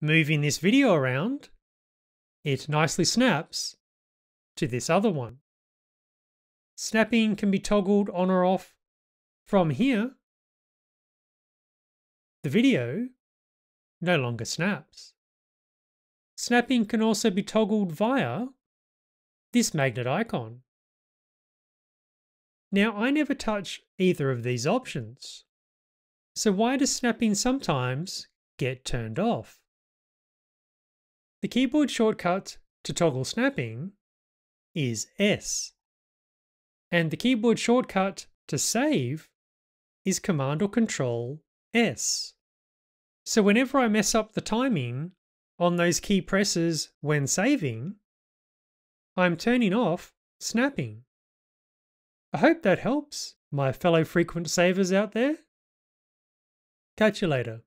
moving this video around, it nicely snaps to this other one. Snapping can be toggled on or off from here. The video no longer snaps. Snapping can also be toggled via this magnet icon. Now I never touch either of these options. So why does snapping sometimes get turned off? The keyboard shortcut to toggle snapping is S. And the keyboard shortcut to save is Command or Control S. So whenever I mess up the timing on those key presses when saving, I'm turning off snapping. I hope that helps, my fellow frequent savers out there. Catch you later.